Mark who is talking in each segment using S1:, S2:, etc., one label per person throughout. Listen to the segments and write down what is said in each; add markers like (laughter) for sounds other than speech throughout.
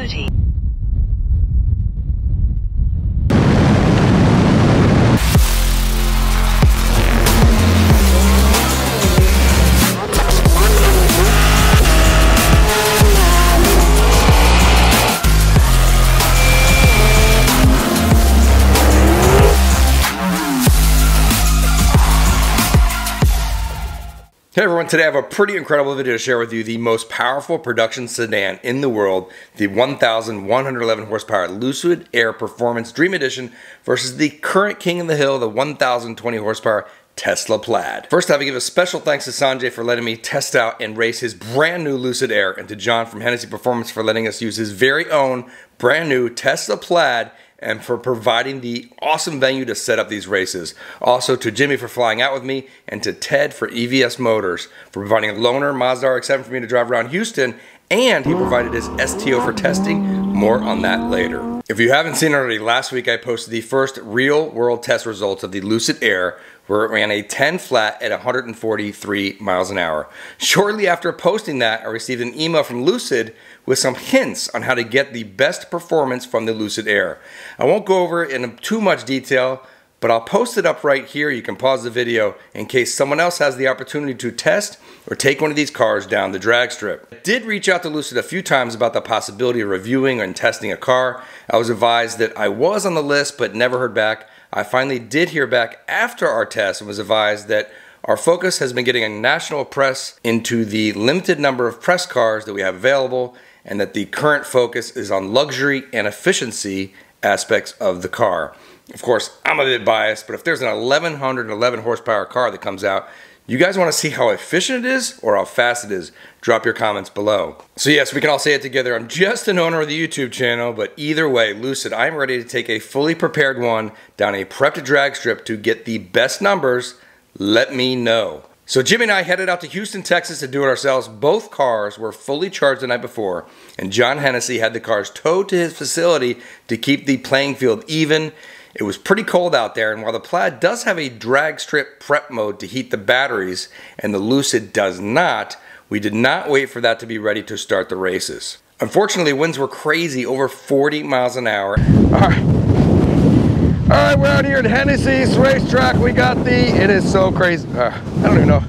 S1: 30.
S2: Hey everyone, today I have a pretty incredible video to share with you the most powerful production sedan in the world, the 1111 horsepower Lucid Air Performance Dream Edition versus the current king of the hill, the 1020 horsepower Tesla Plaid. First, I have to give a special thanks to Sanjay for letting me test out and race his brand new Lucid Air, and to John from Hennessy Performance for letting us use his very own brand new Tesla Plaid and for providing the awesome venue to set up these races. Also to Jimmy for flying out with me, and to Ted for EVS Motors for providing a loaner Mazda RX-7 for me to drive around Houston, and he provided his STO for testing. More on that later. If you haven't seen already, last week I posted the first real world test results of the Lucid Air where it ran a 10 flat at 143 miles an hour. Shortly after posting that, I received an email from Lucid with some hints on how to get the best performance from the Lucid Air. I won't go over it in too much detail, but I'll post it up right here. You can pause the video in case someone else has the opportunity to test or take one of these cars down the drag strip. I did reach out to Lucid a few times about the possibility of reviewing and testing a car. I was advised that I was on the list but never heard back. I finally did hear back after our test and was advised that our focus has been getting a national press into the limited number of press cars that we have available and that the current focus is on luxury and efficiency aspects of the car. Of course, I'm a bit biased, but if there's an 1111 horsepower car that comes out, you guys want to see how efficient it is or how fast it is? Drop your comments below. So yes, we can all say it together. I'm just an owner of the YouTube channel, but either way, Lucid, I'm ready to take a fully prepared one down a prep to drag strip to get the best numbers. Let me know. So Jimmy and I headed out to Houston, Texas to do it ourselves. Both cars were fully charged the night before, and John Hennessy had the cars towed to his facility to keep the playing field even it was pretty cold out there, and while the Plaid does have a drag strip prep mode to heat the batteries, and the Lucid does not, we did not wait for that to be ready to start the races. Unfortunately, winds were crazy, over 40 miles an hour. All right, All right we're out here at Hennessy's racetrack. We got the, it is so crazy. Uh, I don't even know.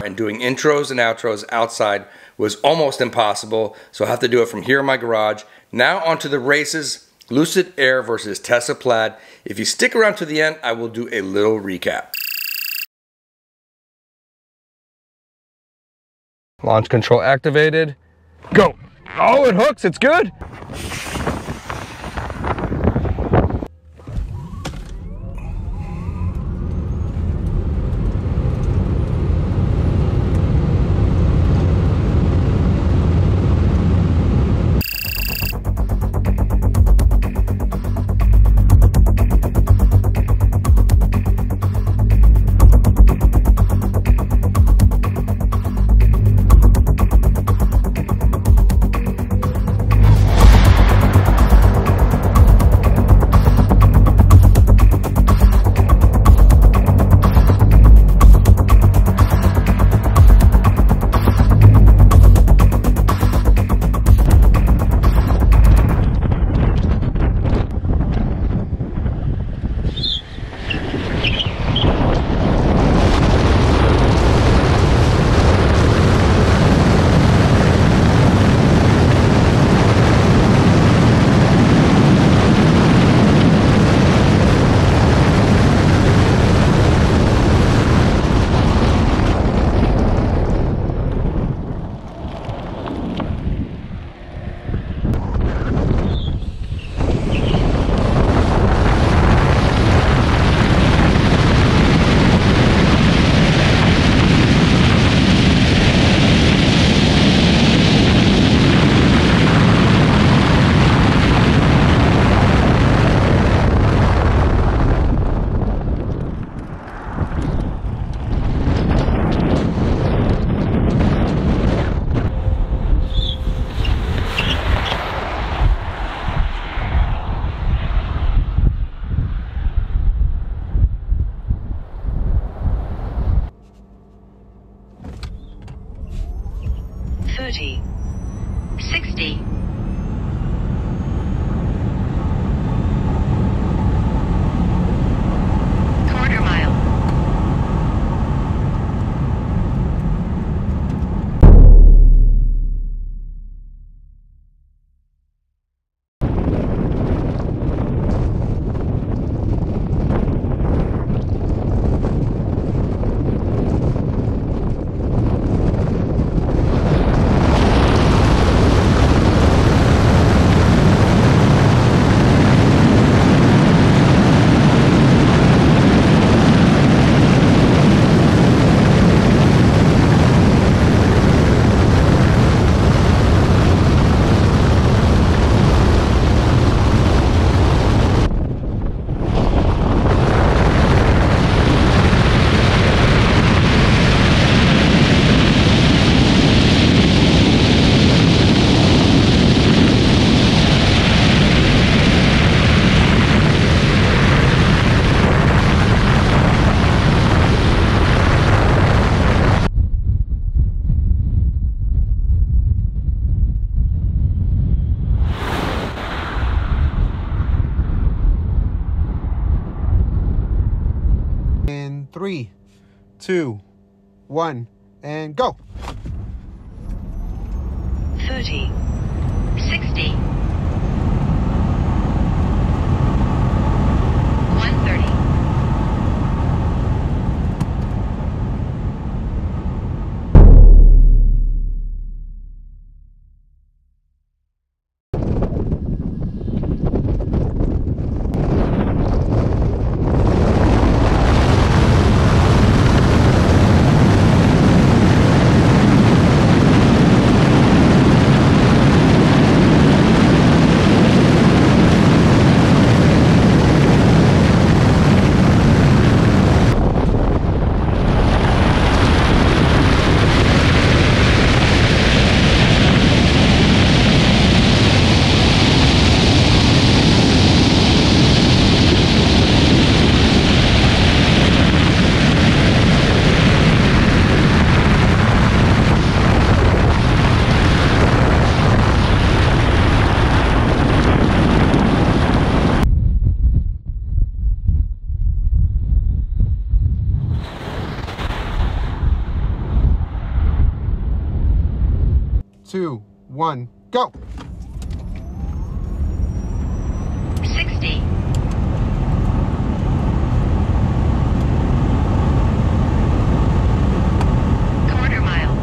S2: (laughs) and doing intros and outros outside was almost impossible, so I have to do it from here in my garage. Now onto the races. Lucid Air versus Tesla Plaid. If you stick around to the end, I will do a little recap. Launch control activated. Go. Oh, it hooks. It's good.
S1: Three, two, one, and go.
S3: 30, 60, 130,
S1: Two, one, go.
S3: 60, quarter mile,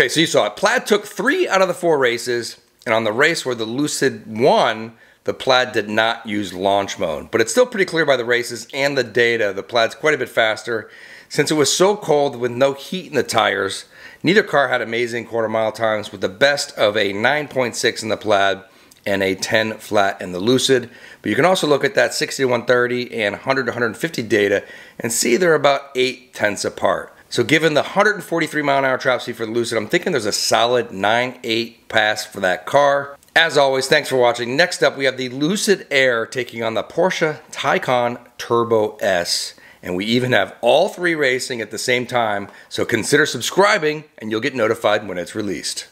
S2: Okay, so you saw it. Plaid took three out of the four races, and on the race where the Lucid won, the Plaid did not use launch mode. But it's still pretty clear by the races and the data, the Plaid's quite a bit faster. Since it was so cold with no heat in the tires, neither car had amazing quarter mile times with the best of a 9.6 in the Plaid and a 10 flat in the Lucid. But you can also look at that 60 to 130 and 100 to 150 data and see they're about 8 tenths apart. So given the 143 mile an hour top speed for the Lucid, I'm thinking there's a solid 9.8 pass for that car. As always, thanks for watching. Next up, we have the Lucid Air taking on the Porsche Taycan Turbo S. And we even have all three racing at the same time, so consider subscribing and you'll get notified when it's released.